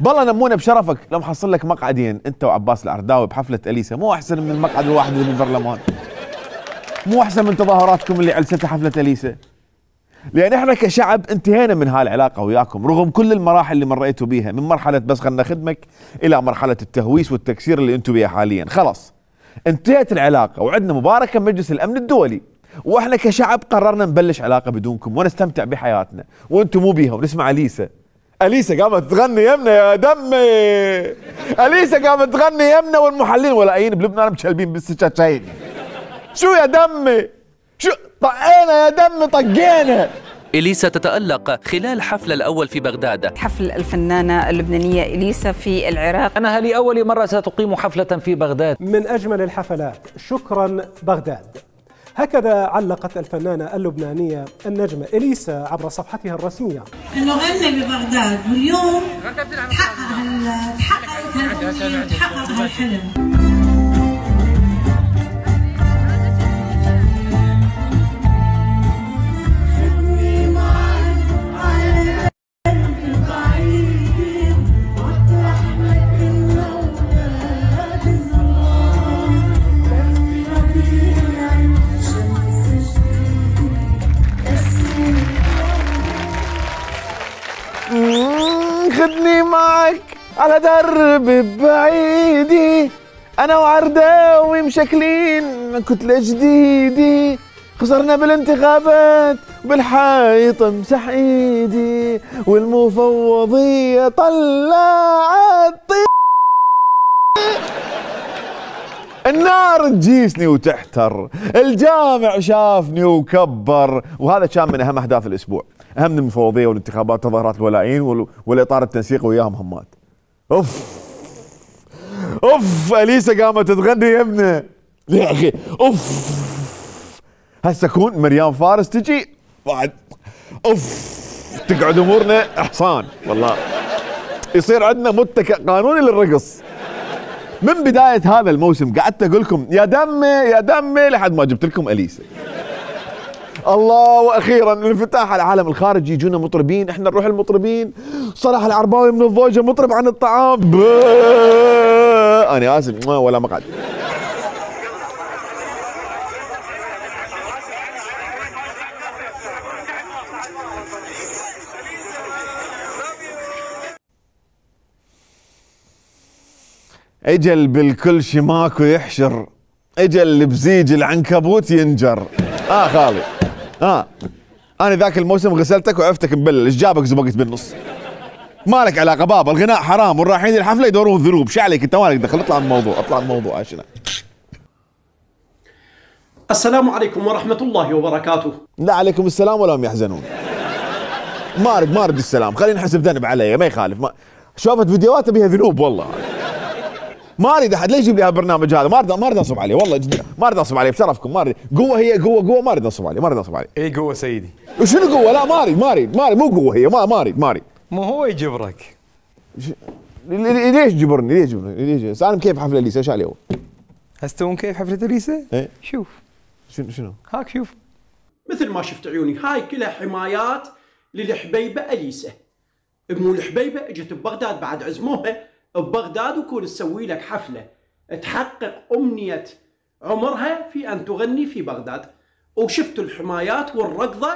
بالله نمونه بشرفك. لو محصل لك مقعدين انت وعباس العرداوي بحفلة أليسا. مو أحسن من المقعد الواحد اللي بالبرلمان. مو أحسن من تظاهراتكم اللي علستها حفلة أليسا. لأن إحنا كشعب انتهينا من هالعلاقة وياكم رغم كل المراحل اللي مريتوا بيها من مرحلة بس خلنا نخدمك إلى مرحلة التهويس والتكسير اللي أنتم بيها حاليا. خلاص انتهت العلاقة وعندنا مباركه مجلس الأمن الدولي. وإحنا كشعب قررنا نبلش علاقة بدونكم ونستمتع بحياتنا. وأنتم مو بيها ونسمع أليسا. أليسا قامت تغني يمنا يا دمي. أليسا قامت تغني يمنا والمحللين ولاقيين بلبنان مشلبين بالسكاكين شو يا دمي؟ شو؟ طقينا يا دمي طقينا. إليسا تتألق خلال حفل الأول في بغداد. حفل الفنانة اللبنانية إليسا في العراق. أنها لأول مرة ستقيم حفلة في بغداد. من أجمل الحفلات شكرا بغداد. هكذا علقت الفنانة اللبنانية النجمة إليسا عبر صفحتها الرسمية. انه غنى ببغداد واليوم تحقق وتحقق هالحلم خدني معك على درب بعيدي. أنا وعرداوي مشكلين كتلة جديدة خسرنا بالانتخابات بالحيط مسح إيدي. والمفوضية طلعت. النار تجيسني وتحتر. الجامع شافني وكبر. وهذا كان من أهم أهداف الأسبوع. أهم من المفوضيه والانتخابات تظاهرات الولايين وال- والإطار التنسيقي وياهم همات. أوف. أوف أليسا قامت تغني يا ابنه يا أخي أوف. هسه كون مريم فارس تجي. بعد. أوف. تقعد أمورنا حصان والله. يصير عندنا متكئ قانوني للرقص. من بداية هذا الموسم قعدت أقول لكم يا دمي يا دمي لحد ما جبت لكم أليسا. الله وأخيرا الانفتاح على العالم الخارجي يجونا مطربين إحنا نروح المطربين. صلاح العرباوي من الضوجة مطرب عن الطعام. أنا آسف ولا مقعد. أجل بالكل شماك ويحشر أجل بزيج العنكبوت ينجر. آه خالي. آه. أنا ذاك الموسم غسلتك وعفتك مبلل. إيش جابك زبقت بالنص؟ مالك علاقة بابا الغناء حرام والرايحين الحفله يدورون ذنوب شو عليك أنت؟ مالك دخل؟ اطلع من الموضوع اطلع من الموضوع عشنا. السلام عليكم ورحمة الله وبركاته. لا عليكم السلام ولا هم يحزنون. ما ارد ما ارد السلام. خلينا نحسب ذنب علي ما يخالف. ما شوفت فيديوهات بها ذنوب والله. ما أريد أحد. ليش يجيب لي هالبرنامج هذا؟ ما اريد ما أريد أنصب عليه والله جد ما أريد أنصب عليه بشرفكم ما أريد. قوة هي قوة قوة ما أريد أنصب عليه ما أريد أنصب عليه. اي قوة سيدي. وشنو قوة؟ لا ما أريد ما أريد ما أريد. مو قوة هي ما ما أريد ما أريد. مو هو يجبرك. لي- ليش جبرني؟ ليش جبرني؟ ليش سالم كيف حفلة ليسا؟ إيش عليه هو؟ هسه تون كيف حفلة اليسا؟ إيه. شوف. شنو شنو؟ هاك شوف. مثل ما شفت عيوني هاي كلها حمايات للحبيبة أليسة أم الحبيبة اجت ببغداد بعد عزموها ببغداد وكون تسوي لك حفلة تحقق أمنية عمرها في أن تغني في بغداد وشفت الحمايات والركضة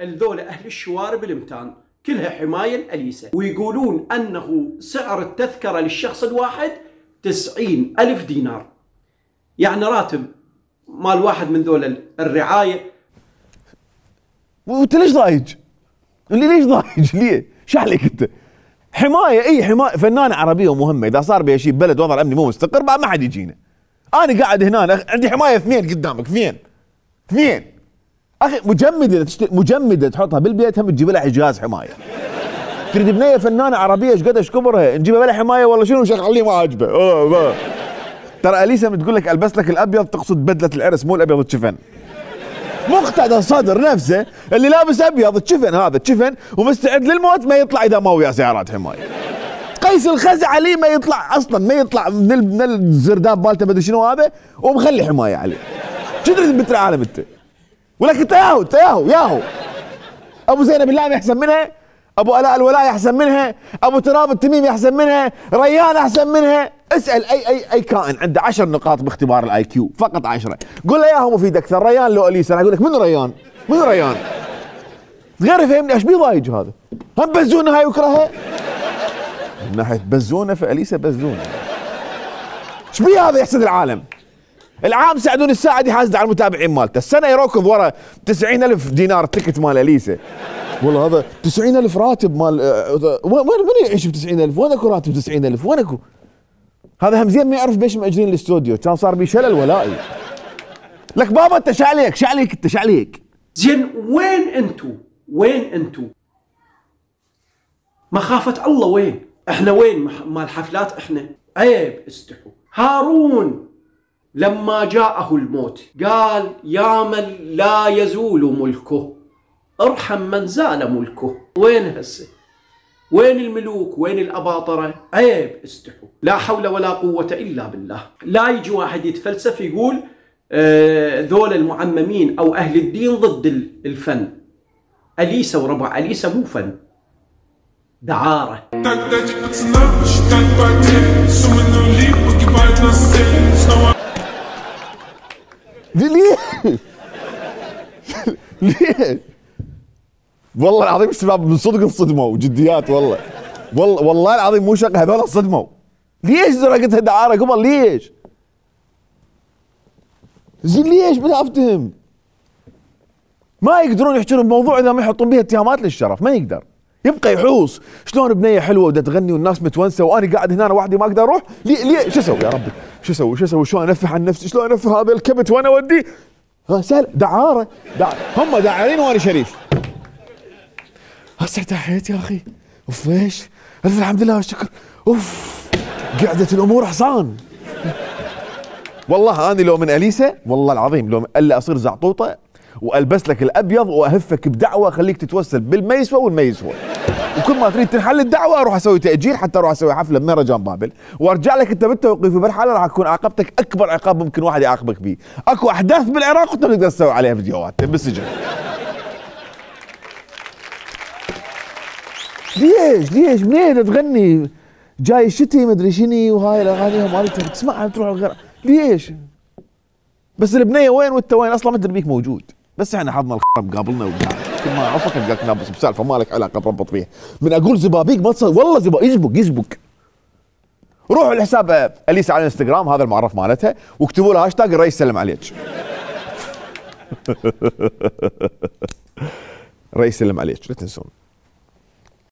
الذول أهل الشوارب الامتان كلها حماية لأليسة ويقولون أنه سعر التذكرة للشخص الواحد تسعين ألف دينار يعني راتب مال واحد من ذول الرعاية وأنت ليش ضايج؟ اللي ليش ضايج؟ ليه؟ شو عليك أنت؟ حماية إي حماية فنانة عربية ومهمه إذا صار بها شيء ببلد وضع الامني مو مستقر بعد ما حد يجينا. أنا قاعد هنا عندي حماية اثنين قدامك اثنين اثنين أخي مجمدة تشت... مجمدة تحطها بالبيت هم تجيب لها حجاز حماية. تريد بنية فنانة عربية إيش قد إيش كبرها نجيبها بلا حماية والله شنو شغالين ما عاجبه. ترى اليسا بتقول لك ألبس لك الأبيض تقصد بدلة العرس مو الأبيض الشفن. مقتدى الصدر نفسه اللي لابس أبيض تشفن هذا تشفن ومستعد للموت ما يطلع إذا ما وياه سيارات حمايه قيس الخزعلي ما يطلع أصلا ما يطلع من من الزرداب مالته ما شنو هذا ومخلي حماية عليه. شو تريد بنت العالم أنت؟ ولك انت ياهو ياهو. أبو زينب اللامي احسن منها. أبو ألاء الولاي أحسن منها أبو تراب التميمي أحسن منها ريان أحسن منها. اسأل اي اي أي كائن عنده عشر نقاط باختبار ال IQ فقط عشرة. قول له اياها مفيد أكثر ريان لو اليسا راح يقول لك من ريان؟ من ريان؟ غير يفهمني إيش بيه ضايج هذا؟ هم بزونة هاي يكرهها من ناحية بزونة فاليسا بزونة. إيش بيه هذا يحسد العالم؟ العام سعدون الساعد يحاسد على المتابعين مالته. السنة يركض ورا 90 ألف دينار تكت مال أليسا. والله هذا 90 ألف راتب مال آه، وين وين من يعيش ب 90 ألف؟ وين أكو راتب 90 ألف؟ وين أكو؟ هذا هم زين ما يعرف بيش مأجرين الاستوديو. كان صار بيه شلل ولائي. لك بابا انت شعليك شعليك انت شعليك. زين وين انتو؟ وين انتو؟ مخافة الله وين؟ إحنا وين مال حفلات إحنا؟ عيب استحوا هارون! لما جاءه الموت قال يا من لا يزول ملكه ارحم من زال ملكه. وين هسه؟ وين الملوك؟ وين الأباطرة؟ عيب استحوا. لا حول ولا قوة إلا بالله. لا يجي واحد يتفلسف يقول آه، ذول المعممين أو أهل الدين ضد ال- الفن. أليسا وربع أليسا مو فن. دعارة. دي ليه؟ ليه؟ والله العظيم الشباب من صدق انصدموا جديات والله والله والله العظيم مو شق هذول انصدموا ليش زرقت الدعاره قبل ليش؟ زين ليش ما افتهم؟ ما يقدرون يحجون بموضوع اذا ما يحطون به اتهامات للشرف ما يقدر يبقى يحوص. شلون بنية حلوة ودا تغني والناس متونسة وأنا قاعد هنا وحدي ما أقدر أروح؟ ليه ليه؟ شو أسوي يا ربي؟ شو أسوي؟ شو أسوي؟ شلون أنفه عن نفسي؟ شلون أنفه هذا الكبت وأنا اوديه ها سهل. دعارة. دع... هم داعرين وأنا شريف. هسه ارتحيت يا أخي. أوف ألف الحمد لله والشكر. أوف. قعدت الأمور حصان. والله أنا لو من اليسا والله العظيم لو ألا أصير زعطوطة وألبس لك الأبيض وأهفك بدعوة اخليك تتوسل بالميسوة والميسوة. وكل ما تريد تنحل الدعوة أروح أسوي تاجير حتى أروح أسوي حفلة بمهرجان بابل. وأرجع لك أنت بالتوقيف بالحاله راح أكون عاقبتك أكبر عقاب ممكن واحد يعاقبك فيه أكو أحداث بالعراق وانت تقدر تسوي عليها فيديوهات. بالسجن ليش؟ ليش؟ منين تغني؟ جاي الشتي مدري شني وهاي الأغاني مالتها تسمعها تروح الغير ليش؟ بس البنية وين وانت وين أصلا ما تدري بيك موجود. بس إحنا حظنا الخرب قابلنا كل ما اعرفك القاك نابس بسالفة ما لك علاقه بربط بيها. من أقول زبابيك ما تصير والله زبا يزبق يزبق روحوا لحساب أليسا على الإنستغرام هذا المعرف مالتها واكتبوا له هاشتاج الرئيس سلم عليك. رئيس سلم عليك لا تنسون.